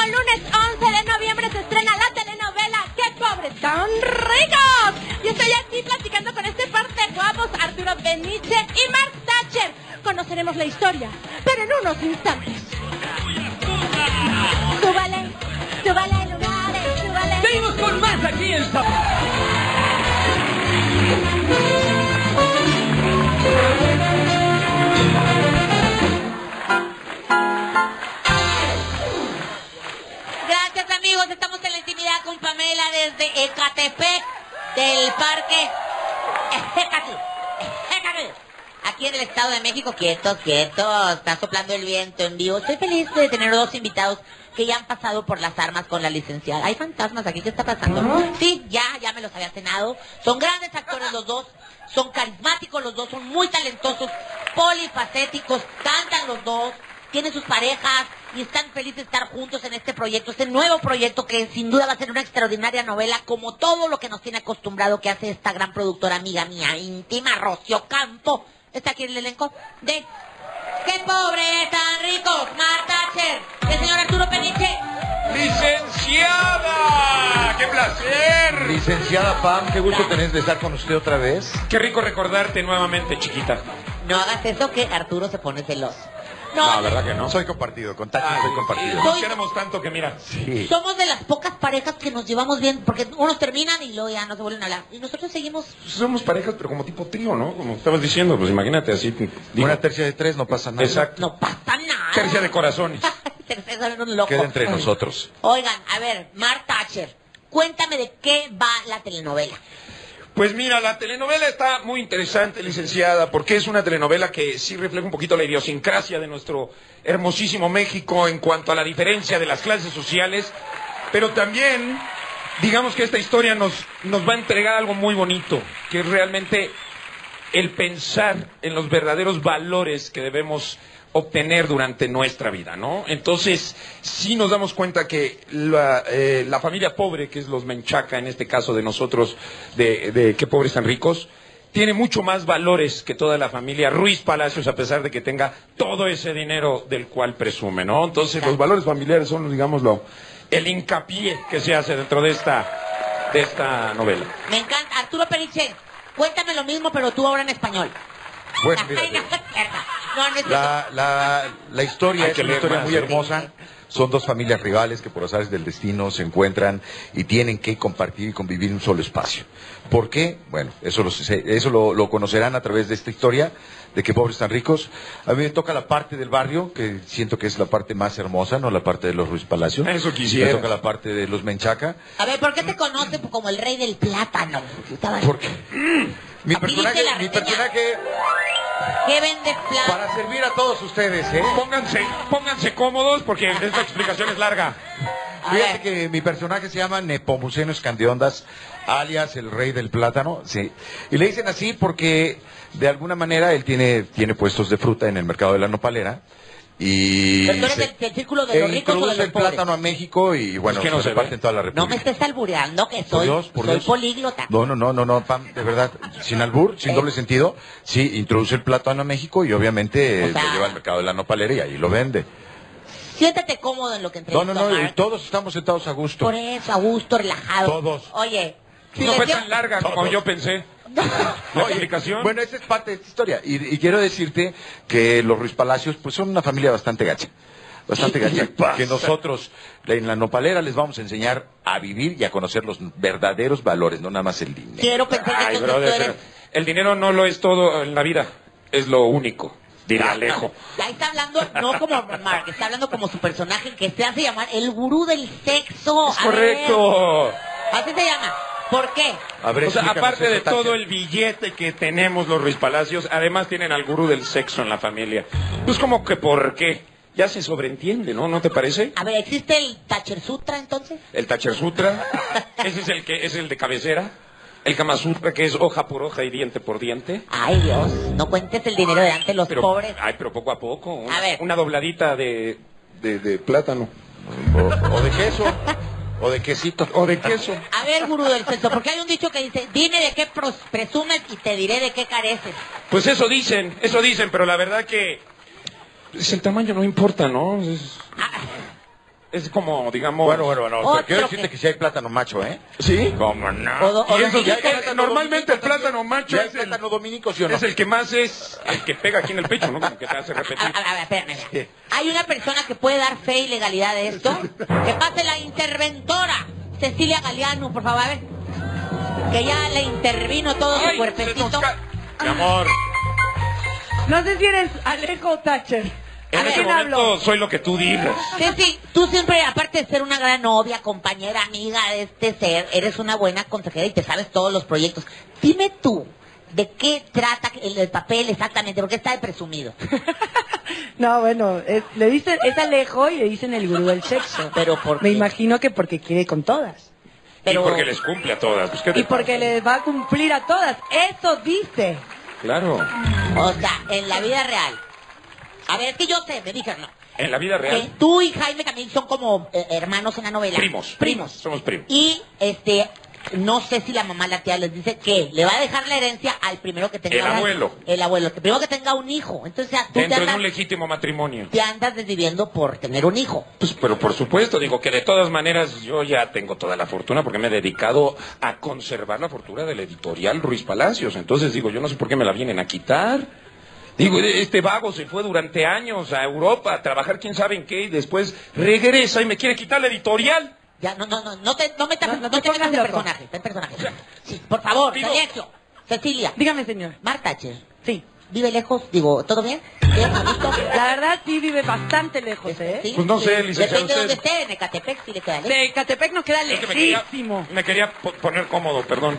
próximo lunes 11 de noviembre se estrena la telenovela ¡Qué pobres tan ricos! Y estoy aquí platicando con este par de guapos, Arturo Beniche y Mark Thatcher. Conoceremos la historia, pero en unos instantes. Súbale, súbale, lugares, súbale. Seguimos con más aquí en Stop. Amigos, estamos en la intimidad con Pamela desde Ecatepec del parque. Aquí en el Estado de México, quietos, quietos, está soplando el viento en vivo. Estoy feliz de tener dos invitados que ya han pasado por las armas con la licenciada. Hay fantasmas aquí, ¿qué está pasando? Sí, ya, ya me los había cenado. Son grandes actores los dos, son carismáticos los dos, son muy talentosos, polifacéticos, cantan los dos, tienen sus parejas y están felices de estar juntos en este proyecto, este nuevo proyecto que sin duda va a ser una extraordinaria novela, como todo lo que nos tiene acostumbrado que hace esta gran productora amiga mía, íntima, Rocío Campo. Está aquí el elenco de ¡Qué pobre tan ricos! Marta Thatcher, el señor Arturo Peniche. ¡Licenciada! ¡Qué placer! Licenciada Pam, qué gusto tenés de estar con usted otra vez. Qué rico recordarte nuevamente, chiquita. No hagas eso que Arturo se pone celoso. No, ¿verdad que no? Soy compartido, con Ay, soy compartido. y Nos queremos tanto que mira. Sí. Somos de las pocas parejas que nos llevamos bien, porque unos terminan y luego ya no se vuelven a hablar. Y nosotros seguimos. Somos parejas, pero como tipo trío, ¿no? Como estabas diciendo, pues imagínate así. digo, Una tercia de tres, no pasa nada. Exacto. No pasa nada. Tercia de corazones. Tercia de un loco. Queda entre nosotros. Oigan, a ver, Mark Thatcher, cuéntame de qué va la telenovela. Pues mira, la telenovela está muy interesante, licenciada, porque es una telenovela que sí refleja un poquito la idiosincrasia de nuestro hermosísimo México en cuanto a la diferencia de las clases sociales, pero también, digamos que esta historia nos, nos va a entregar algo muy bonito, que es realmente el pensar en los verdaderos valores que debemos obtener durante nuestra vida, ¿no? Entonces, sí nos damos cuenta que la, eh, la familia pobre, que es los Menchaca, en este caso de nosotros, de, de qué pobres tan ricos, tiene mucho más valores que toda la familia Ruiz Palacios, a pesar de que tenga todo ese dinero del cual presume, ¿no? Entonces, los valores familiares son, digámoslo, el hincapié que se hace dentro de esta, de esta novela. Me encanta. Arturo Periche, cuéntame lo mismo, pero tú ahora en español. Bueno, mira, la, la, la historia Hay es una historia más, muy hermosa. Son dos familias rivales que por azares del destino se encuentran y tienen que compartir y convivir en un solo espacio. ¿Por qué? Bueno, eso, lo, se- eso lo, lo conocerán a través de esta historia de que pobres tan ricos. A mí me toca la parte del barrio, que siento que es la parte más hermosa, no la parte de los Ruiz Palacio. Eso quisiera. Me toca la parte de los Menchaca. A ver, ¿por qué te conoce como el rey del plátano? Estaba- Porque mi Aquí personaje, mi personaje, para servir a todos ustedes, ¿eh? Pónganse, pónganse cómodos porque esta explicación es larga. A Fíjate ver. que mi personaje se llama Nepomuceno Escandiondas, alias el rey del plátano, sí. Y le dicen así porque de alguna manera él tiene, tiene puestos de fruta en el mercado de la nopalera. Y Pero tú eres se- del- del círculo de los él ricos o de introduce los el pobres. plátano a México y bueno, Es que no se se reparte ve. en toda la No República. me estés albureando que Por soy, Dios, por soy Dios. políglota. No, no, no, no, no, Pam, de verdad, sin albur, sin Eh. doble sentido, sí, introduce el plátano a México y obviamente O eh, sea- se lleva al mercado de la nopalera y ahí lo vende. Siéntate cómodo en lo que No, entrevisto no, no, Mark. todos estamos sentados a gusto. Por eso, a gusto, relajado. Todos. Oye, si No fue tan larga como yo pensé. Oye, explicación. Bueno, esa es parte de esta historia. Y, y quiero decirte que los Ruiz Palacios, pues son una familia bastante gacha. Bastante ¿Qué gacha. Que nosotros, en la nopalera, les vamos a enseñar a vivir y a conocer los verdaderos valores, no nada más el dinero. Quiero pensar que Ay, entonces brother, eres... el dinero no lo es todo en la vida, es lo único. Dirá Alejo. Ahí está hablando, no como Mark, está hablando como su personaje que se hace llamar el gurú del sexo. Es A ver, correcto. así se llama. ¿Por qué? A ver, O sea, explícanos aparte de Tacha. todo el billete que tenemos los Ruiz Palacios, además tienen al gurú del sexo en la familia. Pues como que por qué. Ya se sobreentiende, ¿no? ¿No te parece? A ver, ¿existe el Thatcher Sutra entonces? El Tacher Sutra, ese es el que es el de cabecera. El Kama Sutra, que es hoja por hoja y diente por diente. Ay Dios, no cuentes el dinero delante de los Pero, pobres. ay, pero poco a poco. Una, A ver. una dobladita de, de, de plátano. O, o de queso, o de quesito. O de queso. A ver, gurú del sexo, porque hay un dicho que dice, dime de qué presumes y te diré de qué careces. Pues eso dicen, eso dicen, pero la verdad que pues, el tamaño no importa, ¿no? Es- Es como, digamos... Bueno, bueno, bueno. Otro pero quiero decirte que- que si hay plátano macho, ¿eh? ¿Sí? ¿Cómo no? O do- o Y eso, dominico, ya- ya- normalmente el plátano macho ¿Ya hay es el, plátano dominico, sí o no? es el que más es el que pega aquí en el pecho, ¿no? Como que te hace A, repetir. a- a ver, espérame. Hay una persona que puede dar fe y legalidad de esto. Que pase la interventora. Cecilia Galeano, por favor, a ver. Que ya le intervino todo su Ay, se cuerpecito. nos ca- Mi amor, No sé si eres Alejo Thatcher. En A ver, este ¿quién habló? momento soy lo que tú digas. Ceci, tú siempre, aparte de ser una gran novia, compañera, amiga de este ser, eres una buena consejera y te sabes todos los proyectos. Dime tú, ¿de qué trata el, el papel exactamente? Porque está de presumido. No, bueno, es, le dicen, es Alejo y le dicen el gurú del sexo. Pero ¿por Me imagino que porque quiere con todas. Pero, Y porque les cumple a todas. Pues, ¿qué te Y porque pasa? le va a cumplir a todas. Eso dice. Claro. o sea, en la vida real. A ver, es que yo sé, me dijeron, no. En la vida Que real, tú y Jaime también son como eh, hermanos en la novela. primos. Primos. Somos primos. Y, este, no sé si la mamá, la tía, les dice que le va a dejar la herencia al primero que tenga El abuelo. El abuelo, el primero que tenga un hijo. Entonces, tú te Dentro de andas, un legítimo matrimonio. te andas desviviendo por tener un hijo. Pues, pero por supuesto, digo que de todas maneras yo ya tengo toda la fortuna porque me he dedicado a conservar la fortuna del editorial Ruiz Palacios. Entonces digo, yo no sé por qué me la vienen a quitar. Digo, este vago se fue durante años a Europa a trabajar quién sabe en qué y después regresa y me quiere quitar la editorial. Ya, no, no, no, no te, no metas, No, no, no te, te metas en personaje, en personaje. Sí, por favor, Digo-. Cecilia, Dígame, señor. Marta Thatcher, Sí. Vive lejos, digo, ¿todo bien? La verdad sí vive bastante lejos, ¿eh? ¿Sí? Pues no sé, licenciado, Depende de usted- esté, en Ecatepec sí le queda lejos. De Catepec nos queda Es que me quería, lejísimo. me quería po- poner cómodo, perdón.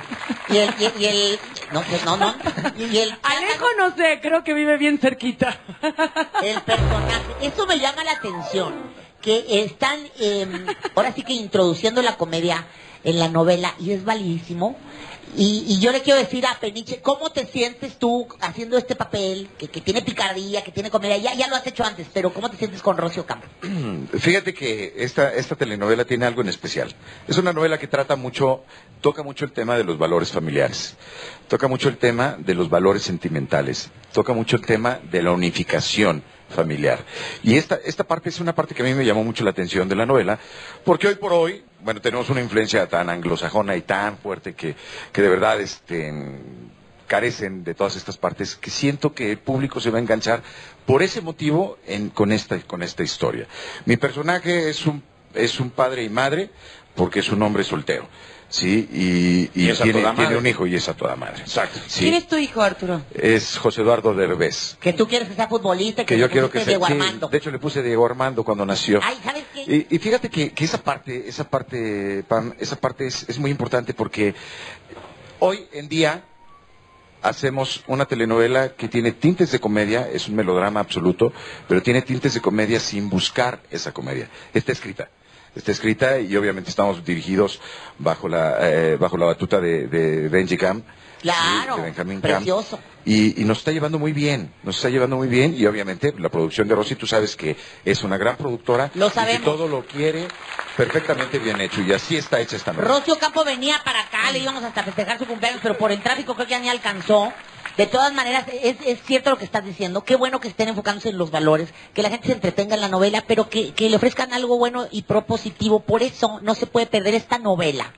Y el, y, y el, no, pues no, no. Y, y el, Alejo no sé, creo que vive bien cerquita. el personaje, eso me llama la atención, que están, eh, ahora sí que introduciendo la comedia en la novela, y es validísimo. Y, y yo le quiero decir a Peniche, ¿cómo te sientes tú haciendo este papel, que, que tiene picardía, que tiene comedia? Ya, ya lo has hecho antes, pero ¿cómo te sientes con Rocio Campo? Fíjate que esta, esta telenovela tiene algo en especial. Es una novela que trata mucho, toca mucho el tema de los valores familiares, toca mucho el tema de los valores sentimentales, toca mucho el tema de la unificación familiar. Y esta, esta parte es una parte que a mí me llamó mucho la atención de la novela, porque hoy por hoy, bueno, tenemos una influencia tan anglosajona y tan fuerte que, que de verdad, este, carecen de todas estas partes que siento que el público se va a enganchar por ese motivo en- con esta con esta historia. Mi personaje es un es un padre y madre porque es un hombre soltero, sí y, y Y es a tiene, un hijo y es a toda madre. Exacto. Sí, ¿Quién es tu hijo, Arturo? es José Eduardo Derbez. Que tú quieres que sea futbolista que, Que yo quiero que sea, Diego sí, Armando. de hecho le puse Diego Armando cuando nació. Ay, ¿sabes qué? Y, y fíjate que, que esa parte, esa parte, Pam, esa parte es, es muy importante porque hoy en día hacemos una telenovela que tiene tintes de comedia, es un melodrama absoluto, pero tiene tintes de comedia sin buscar esa comedia. Está escrita. Está escrita y obviamente estamos dirigidos bajo la, eh, bajo la batuta de, de Benji Cam. Claro, de Benjamín Camp. precioso. Y, y nos está llevando muy bien, nos está llevando muy bien y obviamente la producción de Rosy, tú sabes que es una gran productora. Lo y sabemos. todo lo quiere perfectamente bien hecho y así está hecha esta novela. Rocio Campo venía para acá, le íbamos hasta festejar su cumpleaños, pero por el tráfico creo que ya ni alcanzó. De todas maneras, es, es cierto lo que estás diciendo. Qué bueno que estén enfocándose en los valores, que la gente se entretenga en la novela, pero que, que le ofrezcan algo bueno y propositivo. Por eso no se puede perder esta novela.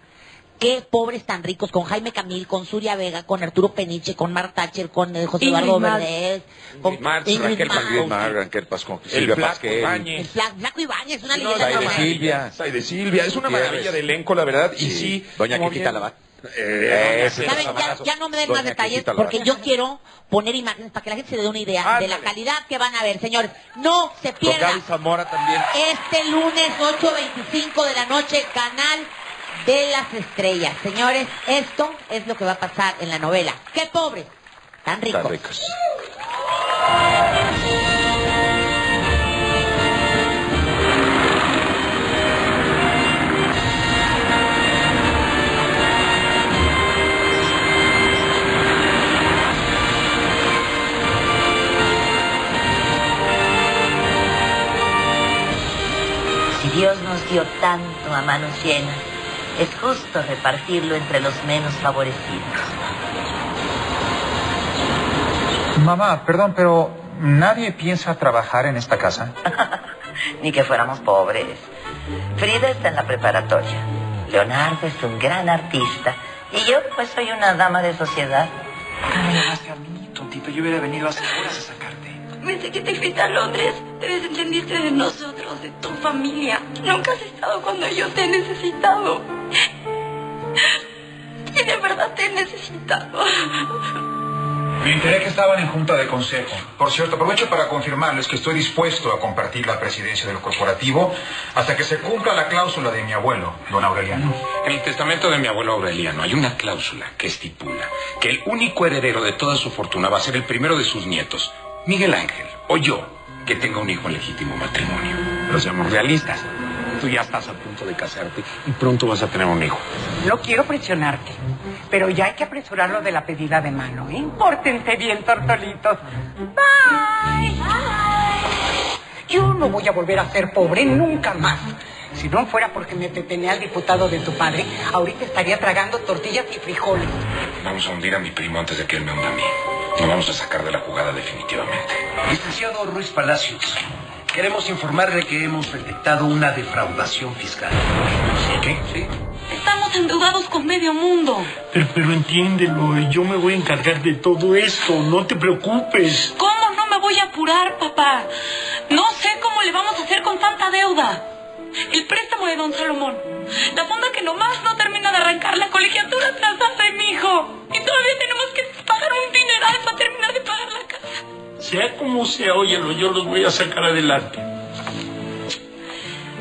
Qué pobres tan ricos, con Jaime Camil, con Suria Vega, con Arturo Peniche, con Mark Thatcher, con eh, José Eduardo. Verdes, con Marx, Raquel Pascón, Silvia Flaco Pasquel. el Flaco Ibáñez, una No, leyenda normal. Silvia. Saide Silvia. Es una maravilla de elenco, la verdad. Y Sí. Doña bien- Labat. Eh, ¿Saben? Ya, no me den Doña más detalles porque yo quiero poner imágenes para que la gente se dé una idea de la calidad que van a ver, señores. No se Con pierda Gaby Zamora también. este lunes 8.25 de la noche, Canal de las Estrellas. Señores, esto es lo que va a pasar en la novela. ¡Qué pobres! Tan ricos. Están ricos. Dios nos dio tanto a manos llenas, es justo repartirlo entre los menos favorecidos. Mamá, perdón, pero ¿nadie piensa trabajar en esta casa? Ni que fuéramos pobres. Frida está en la preparatoria. Leonardo es un gran artista. Y yo, pues, soy una dama de sociedad. ¿Qué me dejaste a mí, tontito? Yo hubiera venido hace horas a sacarte. Desde que te fuiste a Londres, te desentendiste de nosotros, de tu familia. Nunca has estado cuando yo te he necesitado. Y de verdad te he necesitado. Me enteré que estaban en junta de consejo. Por cierto, aprovecho para confirmarles que estoy dispuesto a compartir la presidencia del corporativo hasta que se cumpla la cláusula de mi abuelo, don Aureliano. En el testamento de mi abuelo Aureliano hay una cláusula que estipula que el único heredero de toda su fortuna va a ser el primero de sus nietos, Miguel Ángel, o yo, que tenga un hijo en legítimo matrimonio. Pero seamos realistas. Tú ya estás a punto de casarte y pronto vas a tener un hijo. No quiero presionarte, pero ya hay que apresurar lo de la pedida de mano. ¿eh? Pórtense bien, tortolitos. Bye. Yo no voy a volver a ser pobre nunca más. Si no fuera porque me detenía al diputado de tu padre, ahorita estaría tragando tortillas y frijoles. Vamos a hundir a mi primo antes de que él me hunda a mí. Nos vamos a sacar de la jugada definitivamente. Licenciado Ruiz Palacios, queremos informarle que hemos detectado una defraudación fiscal. ¿Qué? ¿Sí? Estamos endeudados con medio mundo. Pero, pero entiéndelo, yo me voy a encargar de todo esto, no te preocupes. ¿Cómo no me voy a apurar, papá? No sé cómo le vamos a hacer con tanta deuda. El préstamo de don Salomón. La fonda que nomás no termina de arrancar la colegiatura atrasada de mi hijo. Y todavía tenemos que pagar un dineral para terminar de pagar la casa. Sea como sea, óyelo, yo los voy a sacar adelante.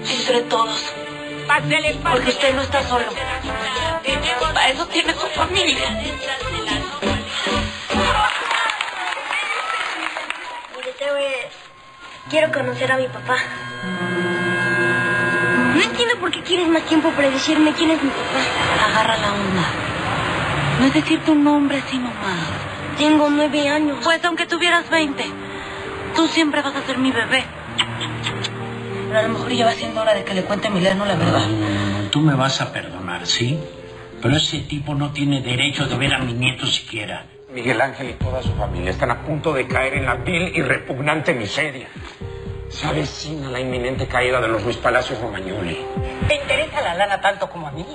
Entre todos. Pásele, Porque usted no está solo. Para eso tiene su familia. Mi deseo es... Quiero conocer a mi papá. No entiendo por qué quieres más tiempo para decirme quién es mi papá. Agarra la onda. No es decir tu nombre así nomás. Tengo nueve años. Pues aunque tuvieras 20, tú siempre vas a ser mi bebé. Pero a lo mejor ya va siendo hora de que le cuente a Milano la verdad. Tú me vas a perdonar, ¿sí? Pero ese tipo no tiene derecho de ver a mi nieto siquiera. Miguel Ángel y toda su familia están a punto de caer en la vil y repugnante miseria. Se avecina la inminente caída de los Luis Palacios Romagnoli. ¿Te interesa la lana tanto como a mí?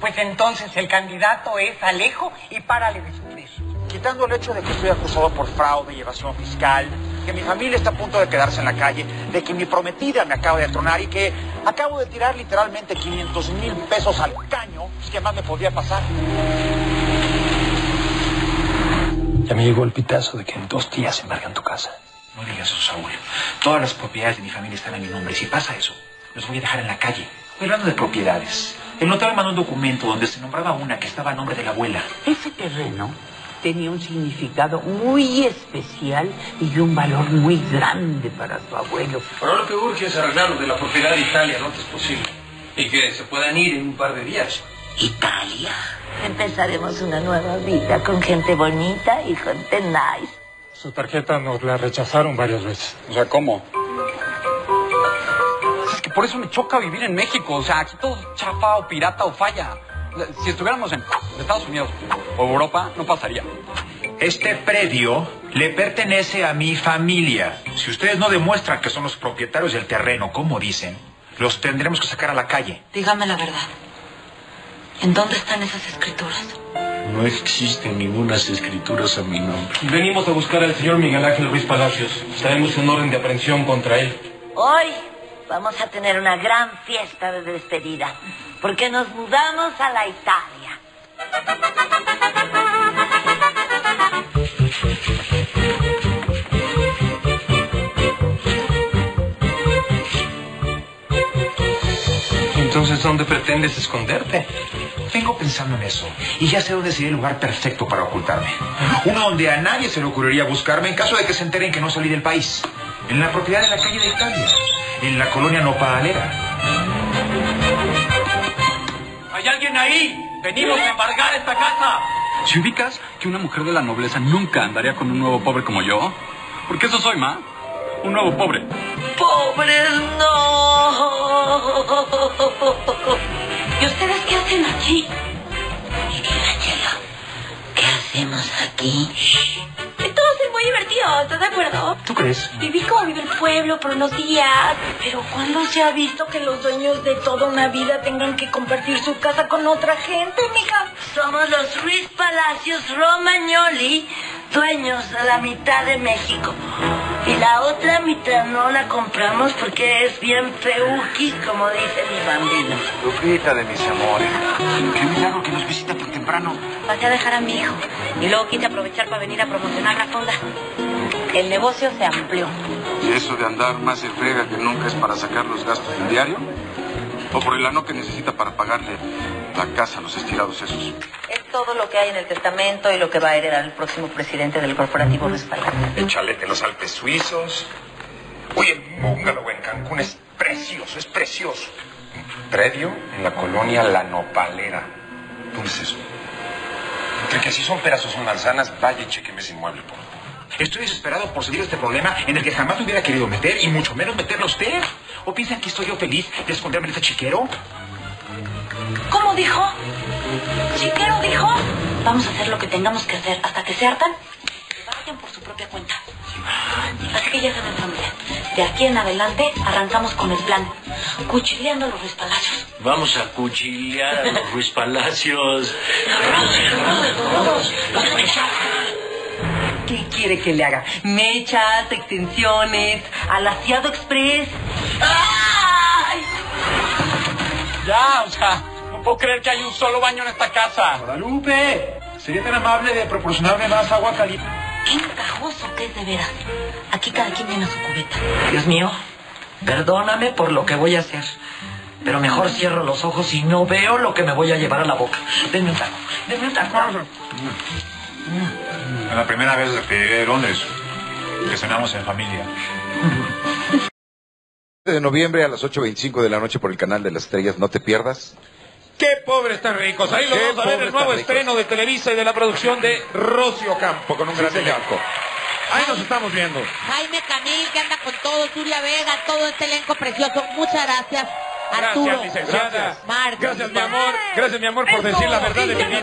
Pues entonces el candidato es Alejo y párale de sufrir. Quitando el hecho de que estoy acusado por fraude y evasión fiscal, que mi familia está a punto de quedarse en la calle, de que mi prometida me acaba de tronar y que acabo de tirar literalmente 500 mil pesos al caño, pues, ¿qué más me podría pasar? Ya me llegó el pitazo de que en dos días embargan tu casa. No digas eso, Saúl. Todas las propiedades de mi familia están a mi nombre. Si pasa eso, los voy a dejar en la calle. Estoy hablando de propiedades. El notario mandó un documento donde se nombraba una que estaba a nombre de la abuela. Ese terreno tenía un significado muy especial y un valor muy grande para tu abuelo. Ahora lo que urge es arreglar lo de la propiedad de Italia lo antes posible. Y que se puedan ir en un par de días. Italia. Empezaremos una nueva vida con gente bonita y gente nice. Su tarjeta nos la rechazaron varias veces. O sea, ¿cómo? Por eso me choca vivir en México. O sea, aquí todo chafa o pirata o falla. Si estuviéramos en Estados Unidos o Europa, no pasaría. Este predio le pertenece a mi familia. Si ustedes no demuestran que son los propietarios del terreno, como dicen, los tendremos que sacar a la calle. Dígame la verdad. ¿En dónde están esas escrituras? No existen ninguna escrituras a mi nombre. Venimos a buscar al señor Miguel Ángel Ruiz Palacios. Traemos un orden de aprehensión contra él. Hoy vamos a tener una gran fiesta de despedida, porque nos mudamos a la Italia. Entonces, ¿dónde pretendes esconderte? Vengo pensando en eso y ya sé dónde sería el lugar perfecto para ocultarme. Uno donde a nadie se le ocurriría buscarme en caso de que se enteren que no salí del país. En la propiedad de la calle de Italia, en la colonia Nopalera. ¿Hay alguien ahí? Venimos a embargar esta casa. Si ubicas que una mujer de la nobleza nunca andaría con un nuevo pobre como yo, porque eso soy, ma. Un nuevo pobre. ¡Pobres no! ¿Y ustedes qué hacen aquí? Angelo, ¿qué hacemos aquí? Ser muy divertido. ¿Estás de acuerdo? ¿Tú crees? Vivir como vive el pueblo por unos días. Pero ¿cuándo se ha visto que los dueños de toda una vida tengan que compartir su casa con otra gente, mija? Somos los Ruiz Palacios Romagnoli, dueños de la mitad de México. Y la otra mitad no la compramos porque es bien feuqui, como dice mi bambino. Lupita de mis amores. Qué milagro que nos visita tan temprano. Pasé a dejar a mi hijo y luego quise aprovechar para venir a promocionar la fonda. El negocio se amplió. ¿Y eso de andar más en frega que nunca es para sacar los gastos del diario? ¿O por el ano que necesita para pagarle la casa a los estirados esos? Todo lo que hay en el testamento y lo que va a heredar el próximo presidente del corporativo respaldado. El chalet en los Alpes suizos. Uy, el bungalow en Cancún es precioso, es precioso. Predio en la colonia La Nopalera. ¿Dónde es eso? Entre que si son peras o son manzanas, vaya y chequeme ese inmueble, por favor. Estoy desesperado por salir de este problema en el que jamás me hubiera querido meter y mucho menos meterlo a usted. ¿O piensan que estoy yo feliz de esconderme en este chiquero? ¿Cómo dijo? ¿Chiquero dijo? Vamos a hacer lo que tengamos que hacer hasta que se hartan. Que vayan por su propia cuenta. Así que ya saben, familia. De aquí en adelante arrancamos con el plan. Cuchileando a los Ruiz Palacios. Vamos a cuchillar a los Ruiz Palacios. ¿Qué quiere que le haga? Mechas, extensiones, alaciado express. ¡Ay! Ya, o sea, no puedo creer que hay un solo baño en esta casa. Guadalupe, sería tan amable de proporcionarme más agua caliente. Qué encajoso que es de veras. Aquí cada quien llena su cubeta. Dios mío, perdóname por lo que voy a hacer. Pero mejor cierro los ojos y no veo lo que me voy a llevar a la boca. Denme un taco, denme un taco. Es la primera vez que llegué de Londres que cenamos en familia. de noviembre a las 8.25 de la noche por el canal de las estrellas, no te pierdas. ¡Qué pobres tan ricos! Ahí lo Qué vamos a ver, el nuevo estreno de Televisa y de la producción de Rocio Campo, con un gran elenco. Ahí nos estamos viendo. Jaime Camil, que anda con todo, Zulia Vega, todo este elenco precioso. Muchas gracias, Arturo. Gracias, licenciada. Marco. Gracias, mi amor. Gracias, mi amor, por decir la verdad de mi vida.